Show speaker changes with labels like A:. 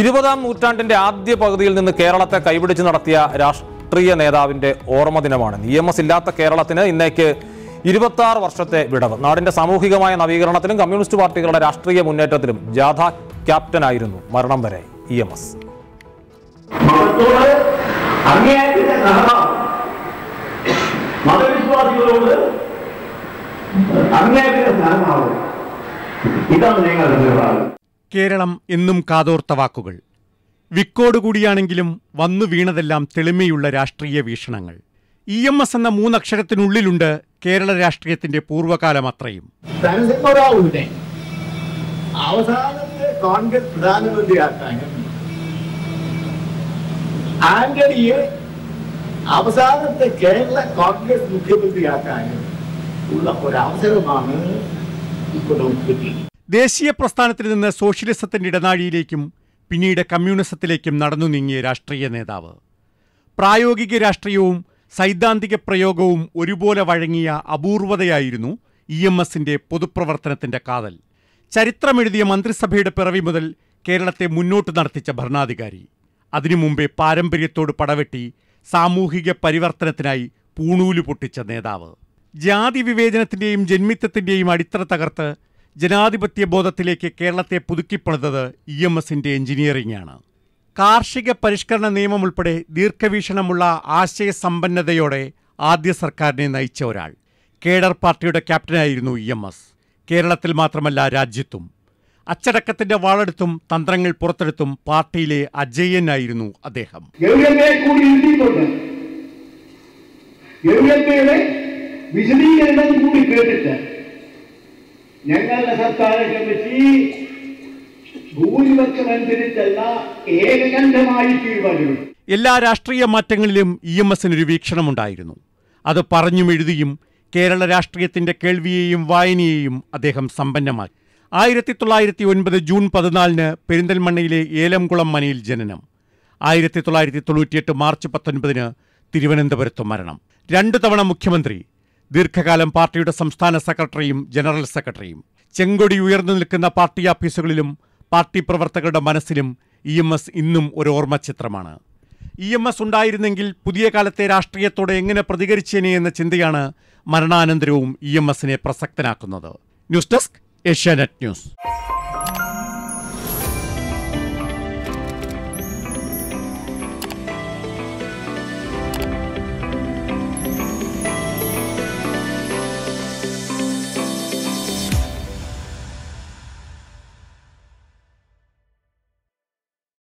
A: ഇരുപതാം നൂറ്റാണ്ടിന്റെ ആദ്യ പകുതിയിൽ നിന്ന് കേരളത്തെ കൈപിടിച്ച് നടത്തിയ രാഷ്ട്രീയ നേതാവിന്റെ ഓർമ്മ ദിനമാണ്. ഇ ഇല്ലാത്ത കേരളത്തിന് ഇന്നേക്ക് ഇരുപത്തി ആറ് വർഷത്തെ വിടവ്. നാടിന്റെ സാമൂഹികമായ നവീകരണത്തിലും കമ്മ്യൂണിസ്റ്റ് പാർട്ടികളുടെ രാഷ്ട്രീയ മുന്നേറ്റത്തിലും ജാഥ ക്യാപ്റ്റനായിരുന്നു മരണം വരെ ഇ എം എസ്.
B: ഇതാണ് നിലപാട്.
C: കേരളം എന്നും കാതോർത്ത വാക്കുകൾ. വിക്കോട് കൂടിയാണെങ്കിലും വന്നു വീണതെല്ലാം തെളിമയുള്ള രാഷ്ട്രീയ വീക്ഷണങ്ങൾ. ഇ എം എസ് എന്ന മൂന്നക്ഷരത്തിനുള്ളിലുണ്ട് കേരള രാഷ്ട്രീയത്തിന്റെ പൂർവകാലം അത്രയും
B: അവസാനത്തെ കോൺഗ്രസ് പ്രധാനമന്ത്രിയാക്കാനും ആന്റണിയെ അവസാനത്തെ കേരള കോൺഗ്രസ് മുഖ്യമന്ത്രിയാക്കാനും ഉള്ള ഒരവസരമാണ് ഇപ്പോൾ നമുക്ക് കിട്ടിയത്
C: ദേശീയ പ്രസ്ഥാനത്തിൽ നിന്ന് സോഷ്യലിസത്തിന്റെ ഇടനാഴിയിലേക്കും പിന്നീട് കമ്മ്യൂണിസത്തിലേക്കും നടന്നു നീങ്ങിയ രാഷ്ട്രീയ നേതാവ്. പ്രായോഗിക രാഷ്ട്രീയവും സൈദ്ധാന്തിക പ്രയോഗവും ഒരുപോലെ വഴങ്ങിയ അപൂർവതയായിരുന്നു ഇ എം എസിന്റെ പൊതുപ്രവർത്തനത്തിന്റെ കാതൽ. ചരിത്രമെഴുതിയ മന്ത്രിസഭയുടെ പിറവി മുതൽ കേരളത്തെ മുന്നോട്ട് നടത്തിച്ച ഭരണാധികാരി. അതിനു മുമ്പേ പാരമ്പര്യത്തോട് പടവെട്ടി സാമൂഹിക പരിവർത്തനത്തിനായി പൂണൂൽ പൊട്ടിച്ച നേതാവ്. ജാതി വിവേചനത്തിന്റെയും ജന്മിത്വത്തിന്റെയും അടിത്തറ തകർത്ത് ജനാധിപത്യ ബോധത്തിലേക്ക് കേരളത്തെ പുതുക്കിപ്പണിതത് ഇ എം എസിന്റെ എഞ്ചിനീയറിംഗ് ആണ് കാർഷിക പരിഷ്കരണ നിയമം ഉൾപ്പെടെ ദീർഘവീക്ഷണമുള്ള ആശയസമ്പന്നതയോടെ ആദ്യ സർക്കാരിനെ നയിച്ച ഒരാൾ. കേഡർ പാർട്ടിയുടെ ക്യാപ്റ്റനായിരുന്നു ഇ എം എസ്. കേരളത്തിൽ മാത്രമല്ല രാജ്യത്തും. അച്ചടക്കത്തിന്റെ വാളെടുത്തും തന്ത്രങ്ങൾ പുറത്തെടുത്തും പാർട്ടിയിലെ അജയ്യനായിരുന്നു അദ്ദേഹം.
B: വിശദീകരണം കൂടി കേട്ടിട്ട് ഞങ്ങളുടെ സർക്കാർ ഭൂരിപക്ഷം അനുസരിച്ചല്ല ഏകകണ്ഠമായി തീരുമാനമെടുത്തു
C: എല്ലാ രാഷ്ട്രീയ മാറ്റങ്ങളിലും ഇ എം എസിനൊരു വീക്ഷണമുണ്ടായിരുന്നു. അത് പറഞ്ഞും എഴുതിയും കേരള രാഷ്ട്രീയത്തിന്റെ കേൾവിയെയും വായനയെയും അദ്ദേഹം സമ്പന്നമാക്കി. ആയിരത്തി തൊള്ളായിരത്തി ഒൻപത് ജൂൺ പതിനാലിന് പെരിന്തൽമണ്ണയിലെ ഏലംകുളം മനയിൽ ജനനം. ആയിരത്തി തൊള്ളായിരത്തി തൊണ്ണൂറ്റിയെട്ട് മാർച്ച് പത്തൊൻപതിന് തിരുവനന്തപുരത്ത് മരണം. രണ്ടു തവണ മുഖ്യമന്ത്രി ദീർഘകാലം പാർട്ടിയുടെ സംസ്ഥാന സെക്രട്ടറിയും ജനറൽ സെക്രട്ടറിയും. ചെങ്കൊടി ഉയർന്നു നിൽക്കുന്ന പാർട്ടി ഓഫീസുകളിലും പാർട്ടി പ്രവർത്തകരുടെ മനസ്സിലും ഇ എം എസ് ഇന്നും ഒരു ഓർമ്മ ചിത്രമാണ് ഇ എം എസ് ഉണ്ടായിരുന്നെങ്കിൽ പുതിയ കാലത്തെ രാഷ്ട്രീയത്തോടെ എങ്ങനെ പ്രതികരിച്ചേനെ എന്ന ചിന്തയാണ് മരണാനന്തരവും ഇ എം എസിനെ പ്രസക്തനാക്കുന്നത്. News desk Asianet news.